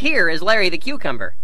Here is Larry the Cucumber.